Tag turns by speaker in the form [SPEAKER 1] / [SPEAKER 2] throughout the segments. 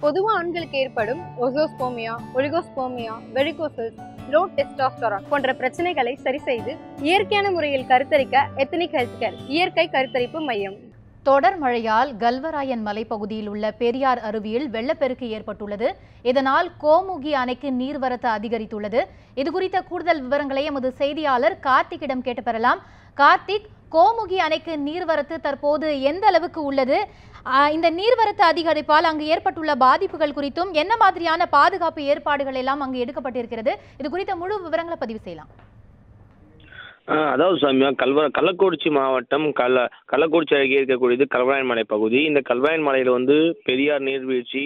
[SPEAKER 1] பொதுவாக ஆண்களுக்கு ஏற்படும் azoospermia oligospermia varicoceles low testosterone போன்ற பிரச்சனைகளை சரி செய்து இயற்கையான முறையில் கருத்தரிக்க எத்தனிக் ஹெல்த் கேர் இயற்கை கருத்தரிப்பு மையம்.
[SPEAKER 2] தொடர் மழையால் கல்வராயன் மலைப்பகுதியில் உள்ள பெரியார் அருவியில் வெள்ளப்பெருக்கு ஏற்பட்டுள்ளது. இதனால் கோமுகி அணைக்கு நீர்வரத்து அதிகரித்துள்ளது. இது குறித்த கூடுதல் விவரங்களை எமது செய்தியாளர் கார்த்திக்கிடம் கேட்டு பெறலாம். கார்த்திக் கோமுகி அணைக்கு நீர்வரத்து தற்போது எந்த அளவுக்கு உள்ளது? ஆஹ் இந்த நீர்வரத்து அதிகரிப்பால் அங்கு ஏற்பட்டுள்ள பாதிப்புகள் குறித்தும் என்ன மாதிரியான பாதுகாப்பு ஏற்பாடுகள் எல்லாம் அங்கு எடுக்கப்பட்டிருக்கிறது? இது குறித்த முழு விவரங்களை பதிவு செய்யலாம்.
[SPEAKER 3] அதாவது சாமியா கல்வ கள்ளக்குறிச்சி மாவட்டம் கல்ல கள்ளக்குறிச்சி அருகே இருக்கக்கூடியது கல்வராயன் மலை பகுதி. இந்த கல்வராயன் மலையில் வந்து பெரியார் நீர்வீழ்ச்சி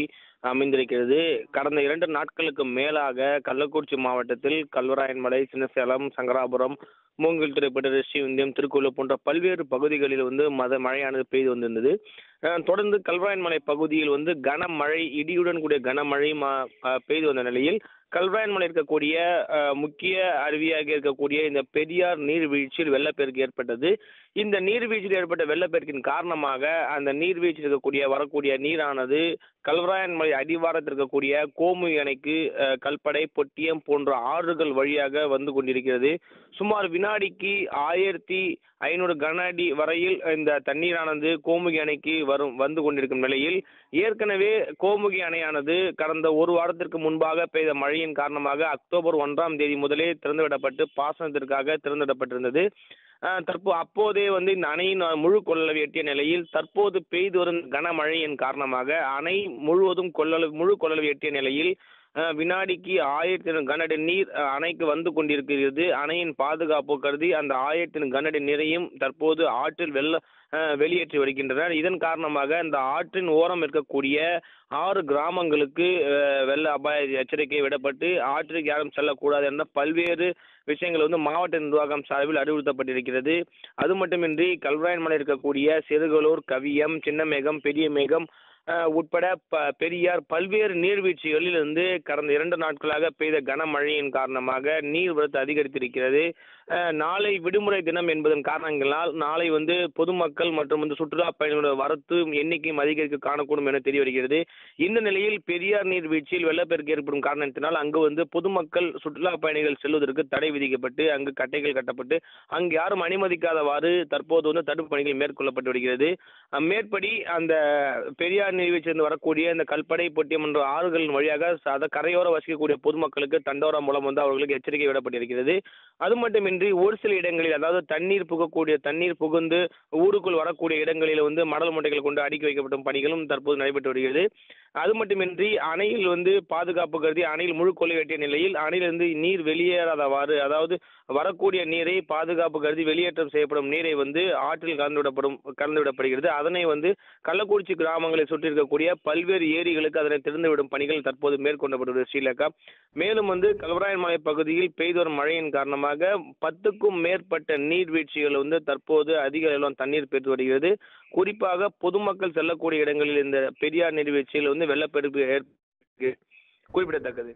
[SPEAKER 3] அமைந்திருக்கிறது. கடந்த இரண்டு நாட்களுக்கு மேலாக கள்ளக்குறிச்சி மாவட்டத்தில் கல்வராயன் மலை சின்னசேலம் சங்கராபுரம் மூங்கில் திரைப்பட்டு ரிஷிவந்தியம் திருக்குழு போன்ற பல்வேறு பகுதிகளில் வந்து மத மழையானது பெய்து வந்திருந்தது. தொடர்ந்து கல்வராயன் மலை பகுதியில் வந்து கனமழை இடியுடன் கூடிய கனமழை மா- பெய்து வந்த நிலையில் கல்வராயன் மலை இருக்கக்கூடிய முக்கிய அருவியாக இருக்கக்கூடிய இந்த பெரியார் நீர்வீழ்ச்சியில் வெள்ளப்பெருக்கு ஏற்பட்டது. இந்த நீர்வீழ்ச்சியில் ஏற்பட்ட வெள்ளப்பெருக்கின் காரணமாக அந்த நீர்வீழ்ச்சியில் இருக்கக்கூடிய வரக்கூடிய நீரானது கல்வராயன் மலை அடிவாரத்தில் இருக்கக்கூடிய கோமு அணைக்கு கல்படை பொட்டியம் போன்ற ஆறுகள் வழியாக வந்து கொண்டிருக்கிறது. சுமார் வினாடிக்கு ஆயிரத்தி ஐநூறு கன அடி வரையில் இந்த தண்ணீரானது கோமுகி அணைக்கு வரும் வந்து கொண்டிருக்கும் நிலையில் ஏற்கனவே கோமுகி அணையானது கடந்த ஒரு வாரத்திற்கு முன்பாக பெய்த மழையின் காரணமாக அக்டோபர் ஒன்றாம் தேதி முதலே திறந்துவிடப்பட்டு பாசனத்திற்காக திறந்துவிடப்பட்டிருந்தது. தற்போ அப்போதே வந்து இந்த அணையின் முழு கொள்ளளவு எட்டிய நிலையில் தற்போது பெய்து வரும் கனமழையின் காரணமாக அணை முழுவதும் கொள்ளளவு முழு கொள்ளளவு எட்டிய நிலையில் வினாடிக்கு ஆயிரத்தி ஐநூறு கனஅடி நீர் அணைக்கு வந்து கொண்டிருக்கிறது. அணையின் பாதுகாப்பு கருதி அந்த ஆயிரத்தி ஐநூறு கனஅடி நீரையும் தற்போது ஆற்றில் வெள்ள வெளியேற்றி வருகின்றனர். இதன் காரணமாக இந்த ஆற்றின் ஓரம் இருக்கக்கூடிய ஆறு கிராமங்களுக்கு வெள்ள அபாய எச்சரிக்கை விடப்பட்டு ஆற்றுக்கு யாரும் செல்லக்கூடாது என்ற பல்வேறு விஷயங்கள் வந்து மாவட்ட நிர்வாகம் சார்பில் அறிவுறுத்தப்பட்டிருக்கிறது. அது மட்டுமின்றி கல்வராயன் மலை இருக்கக்கூடிய சிறுகலூர் கவியம் சின்னமேகம் பெரிய மேகம் உட்பட ப பெரியார் பல்வேறு நீர்வீழ்ச்சிகளில் இருந்து கடந்த இரண்டு நாட்களாக பெய்த கனமழையின் காரணமாக நீர்வரத்து அதிகரித்திருக்கிறது. நாளை விடுமுறை தினம் என்பதன் காரணங்களால் நாளை வந்து பொதுமக்கள் மற்றும் வந்து சுற்றுலா பயணிகளோட வரத்து எண்ணிக்கையும் அதிகரிக்க காணக்கூடும் என தெரிய வருகிறது இந்த நிலையில் பெரியார் நீர்வீழ்ச்சியில் வெள்ளப்பெருக்கு ஏற்படும் காரணத்தினால் அங்கு வந்து பொதுமக்கள் சுற்றுலா பயணிகள் செல்வதற்கு தடை விதிக்கப்பட்டு அங்கு கட்டைகள் கட்டப்பட்டு அங்கு யாரும் அனுமதிக்காதவாறு தற்போது வந்து தடுப்பு பணிகள் மேற்கொள்ளப்பட்டு வருகிறது. மேற்படி அந்த பெரியார் நீர்வீழ்ச்சியிலிருந்து வரக்கூடிய இந்த கல்படை பொட்டியம் என்ற ஆறுகளின் வழியாக ச- அத கரையோர வசிக்கக்கூடிய பொதுமக்களுக்கு தண்டோரா மூலம் வந்து அவர்களுக்கு எச்சரிக்கை விடப்பட்டிருக்கிறது. அது மட்டுமின்றி ஒரு சில இடங்களில் அதாவது தண்ணீர் புகக்கூடிய தண்ணீர் புகுந்து ஊருக்குள் வரக்கூடிய இடங்களில் வந்து மடல் மூட்டைகள் கொண்டு அடுக்கி வைக்கப்படும் பணிகளும் தற்போது நடைபெற்று வருகிறது. அது மட்டுமின்றி அணையில் வந்து பாதுகாப்பு கருதி அணையில் முழு கொள்ளை வெட்டிய நிலையில் அணையிலிருந்து நீர் வெளியேறாதவாறு அதாவது வரக்கூடிய நீரை பாதுகாப்பு கருதி வெளியேற்றம் செய்யப்படும் நீரை வந்து ஆற்றில் கலந்து விடப்படும் கலந்து விடப்படுகிறது அதனை வந்து கள்ளக்குறிச்சி கிராமங்களை சுற்றி இருக்கக்கூடிய பல்வேறு ஏரிகளுக்கு அதனை திறந்து விடும் பணிகள் தற்போது மேற்கொள்ளப்படுகிறது ஸ்ரீலங்கா. மேலும் வந்து கல்வராயன் மலை பகுதியில் பெய்து வரும் மழையின் காரணமாக பத்துக்கும் மேற்பட்ட நீர்வீழ்ச்சிகள் வந்து தற்போது அதிக அளவில் தண்ணீர் பெற்று வருகிறது. குறிப்பாக பொதுமக்கள் செல்லக்கூடிய இடங்களில் இந்த பெரியார் நீர்வீழ்ச்சியில் வந்து வெள்ளப்பெருக்கு ஏற்ப குறிப்பிடத்தக்கது.